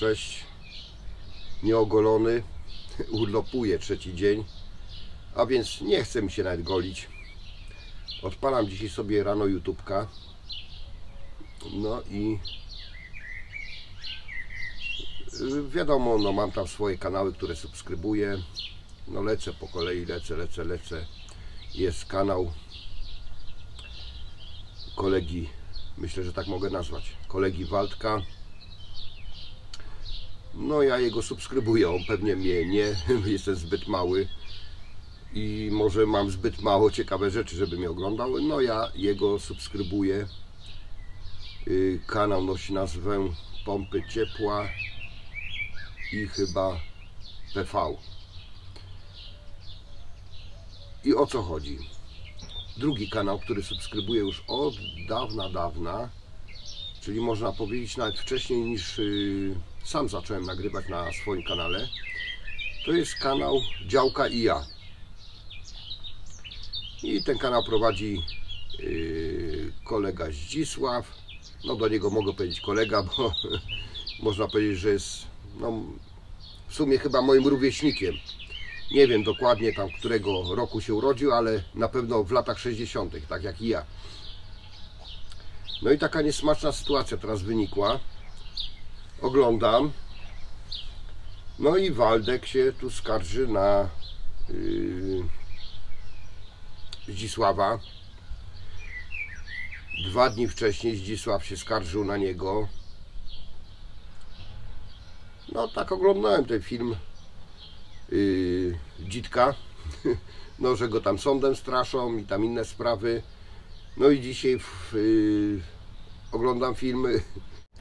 Cześć. Nieogolony. Urlopuję trzeci dzień. A więc nie chcę mi się nawet golić. Odpalam dzisiaj sobie rano YouTubka. No i y, wiadomo, no mam tam swoje kanały, które subskrybuję. No lecę po kolei, lecę, lecę, lecę. Jest kanał kolegi, myślę, że tak mogę nazwać, kolegi Waldka. No ja jego subskrybuję, on pewnie mnie nie, jestem zbyt mały i może mam zbyt mało ciekawe rzeczy, żeby mnie oglądał. No ja jego subskrybuję. Y, Kanał nosi nazwę Pompy Ciepła i chyba PV. I o co chodzi? Drugi kanał, który subskrybuję już od dawna, dawna, czyli można powiedzieć nawet wcześniej niż y, sam zacząłem nagrywać na swoim kanale, to jest kanał Działka i ja. I ten kanał prowadzi yy, kolega Zdzisław. No do niego mogę powiedzieć kolega, bo można powiedzieć, że jest no, w sumie chyba moim rówieśnikiem. Nie wiem dokładnie tam, którego roku się urodził, ale na pewno w latach 60., tak jak i ja. No i taka niesmaczna sytuacja teraz wynikła. Oglądam. No i Waldek się tu skarży na yy, Zdzisława. Dwa dni wcześniej Zdzisław się skarżył na niego. No tak oglądałem ten film yy, Dzitka. No, że go tam sądem straszą i tam inne sprawy. No i dzisiaj w, yy, oglądam filmy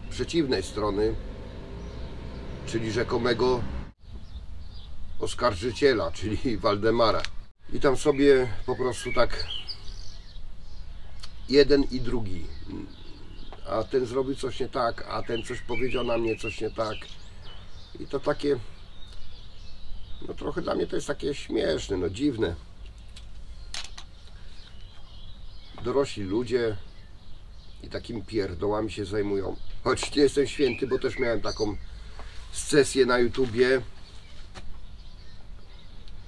przeciwnej strony, czyli rzekomego oskarżyciela, czyli Waldemara. I tam sobie po prostu tak jeden i drugi. A ten zrobił coś nie tak, a ten coś powiedział na mnie coś nie tak. I to takie, no trochę dla mnie to jest takie śmieszne, no dziwne. Dorośli ludzie i takimi pierdołami się zajmują. Choć nie jestem święty, bo też miałem taką sesję na YouTubie.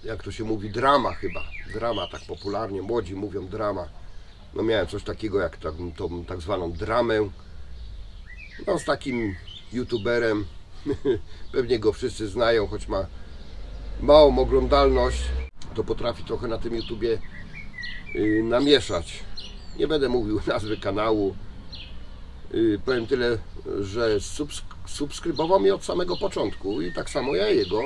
Jak to się mówi, drama chyba. Drama, tak popularnie młodzi mówią drama. No miałem coś takiego jak tak, tą tak zwaną dramę. No z takim youtuberem. Pewnie go wszyscy znają, choć ma małą oglądalność. To potrafi trochę na tym YouTubie yy, namieszać. Nie będę mówił nazwy kanału. Yy, powiem tyle, że subsk subskrybował mnie od samego początku i tak samo ja jego.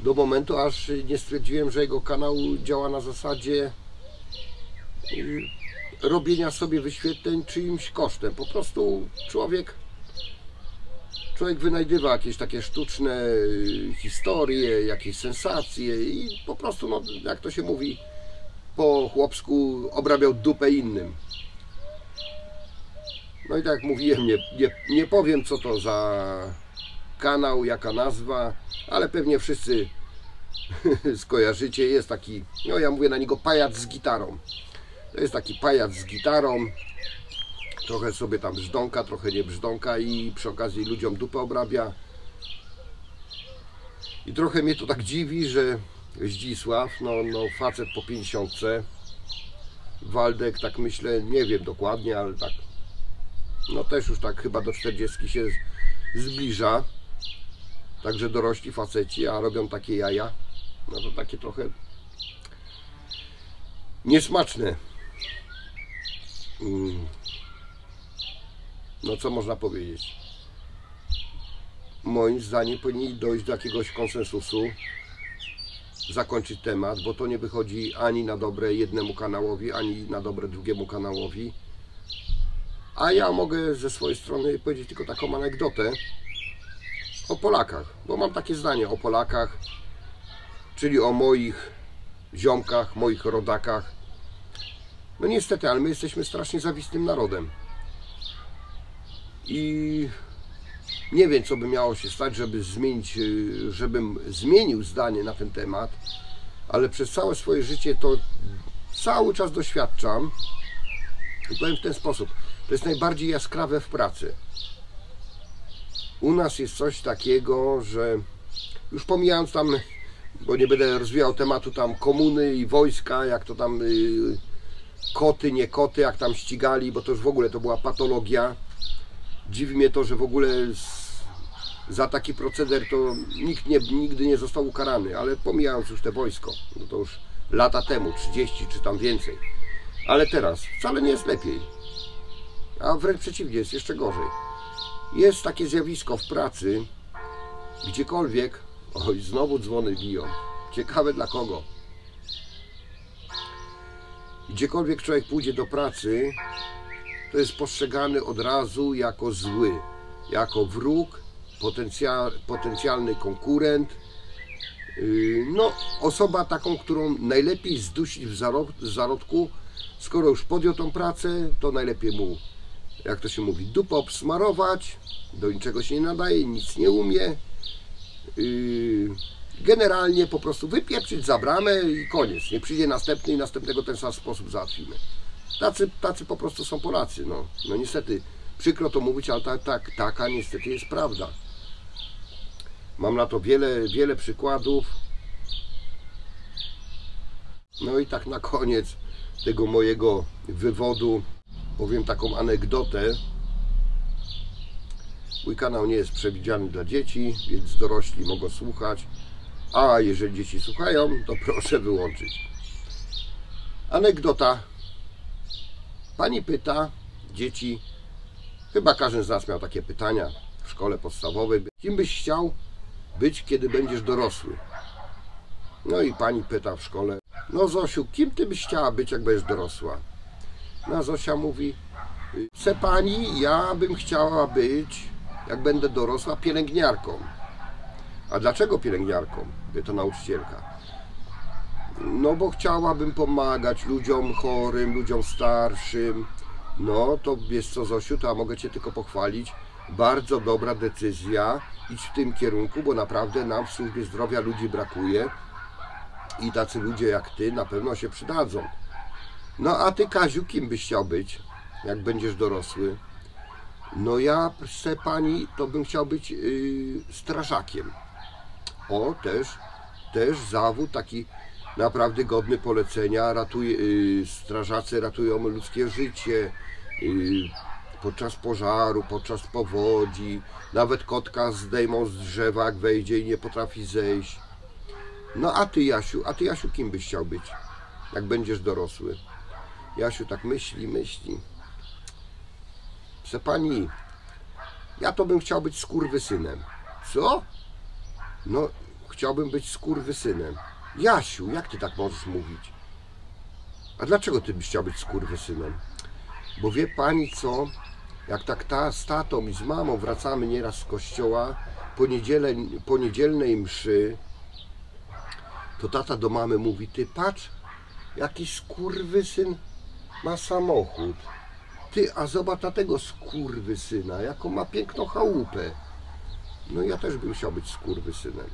Do momentu, aż nie stwierdziłem, że jego kanał działa na zasadzie yy, robienia sobie wyświetleń czyimś kosztem. Po prostu człowiek człowiek wynajdywa jakieś takie sztuczne y, historie, jakieś sensacje i po prostu, no, jak to się mówi po chłopsku, obrabiał dupę innym. No i tak jak mówiłem, nie, nie, nie powiem co to za kanał, jaka nazwa, ale pewnie wszyscy skojarzycie. Jest taki, no ja mówię na niego pajac z gitarą. To jest taki pajac z gitarą, trochę sobie tam brzdąka, trochę nie brzdąka i przy okazji ludziom dupę obrabia. I trochę mnie to tak dziwi, że Zdzisław, no, no facet po 50, Waldek, tak myślę, nie wiem dokładnie, ale tak, no też już tak chyba do 40 się zbliża. Także dorośli faceci, a robią takie jaja. No to takie trochę niesmaczne. Mm. No co można powiedzieć? Moim zdaniem powinni dojść do jakiegoś konsensusu, zakończyć temat, bo to nie wychodzi ani na dobre jednemu kanałowi, ani na dobre drugiemu kanałowi. A ja mogę ze swojej strony powiedzieć tylko taką anegdotę o Polakach, bo mam takie zdanie o Polakach, czyli o moich ziomkach, moich rodakach. No niestety, ale my jesteśmy strasznie zawistym narodem. I nie wiem, co by miało się stać, żeby zmienić, y, żebym zmienił zdanie na ten temat, ale przez całe swoje życie to cały czas doświadczam i powiem w ten sposób. To jest najbardziej jaskrawe w pracy. u nas jest coś takiego, że już pomijając tam, bo nie będę rozwijał tematu tam komuny i wojska, jak to tam y, koty, nie koty, jak tam ścigali, bo to już w ogóle to była patologia. Dziwi mnie to, że w ogóle za taki proceder to nikt nie, nigdy nie został ukarany, ale pomijając już te wojsko, no to już lata temu, 30 czy tam więcej. Ale teraz wcale nie jest lepiej, a wręcz przeciwnie, jest jeszcze gorzej. Jest takie zjawisko w pracy, gdziekolwiek, oj, znowu dzwony biją. Ciekawe dla kogo. Gdziekolwiek człowiek pójdzie do pracy, to jest postrzegany od razu jako zły, jako wróg, potencjal, potencjalny konkurent. Yy, No, osoba taką, którą najlepiej zdusić w zarod, w zarodku, skoro już podjął tą pracę, to najlepiej mu, jak to się mówi, dupę obsmarować, do niczego się nie nadaje, nic nie umie. Yy, Generalnie po prostu wypieprzyć za bramę i koniec. Nie przyjdzie następny i następnego ten sam sposób załatwimy. Tacy, tacy po prostu są Polacy. No, no niestety, przykro to mówić, ale tak, tak, taka niestety jest prawda. Mam na to wiele, wiele przykładów. No i tak na koniec tego mojego wywodu powiem taką anegdotę. Mój kanał nie jest przewidziany dla dzieci, więc dorośli mogą słuchać. A jeżeli dzieci słuchają, to proszę wyłączyć. Anegdota. Pani pyta dzieci, chyba każdy z nas miał takie pytania w szkole podstawowej, kim byś chciał być, kiedy będziesz dorosły? No i pani pyta w szkole, no Zosiu, kim ty byś chciała być, jak będziesz dorosła? No Zosia mówi, chce pani, ja bym chciała być, jak będę dorosła, pielęgniarką. A dlaczego pielęgniarką? To nauczycielka. No bo chciałabym pomagać ludziom chorym, ludziom starszym. No to wiesz co Zosiu, to ja mogę Cię tylko pochwalić. Bardzo dobra decyzja. Idź w tym kierunku, bo naprawdę nam w służbie zdrowia ludzi brakuje. I tacy ludzie jak Ty na pewno się przydadzą. No a Ty Kaziu, kim byś chciał być, jak będziesz dorosły? No ja, se pani, to bym chciał być yy, strażakiem. O, też, też zawód taki naprawdę godny polecenia. Ratuje, yy, strażacy ratują ludzkie życie yy, podczas pożaru, podczas powodzi. Nawet kotka zdejmą z drzewa, jak wejdzie i nie potrafi zejść. No a ty, Jasiu, a ty, Jasiu, kim byś chciał być, jak będziesz dorosły? Jasiu tak myśli, myśli. Prze pani, ja to bym chciał być skurwysynem. Co? No, chciałbym być skurwysynem. Jasiu, jak ty tak możesz mówić? A dlaczego ty byś chciał być skurwysynem? Bo wie pani co? Jak tak ta z tatą i z mamą wracamy nieraz z kościoła po, niedzielę, po niedzielnej mszy, to tata do mamy mówi, ty patrz, jaki skurwysyn ma samochód. Ty, a zobacz na tego skurwysyna, jaką ma piękną chałupę. No ja też bym chciał być skurwysynem.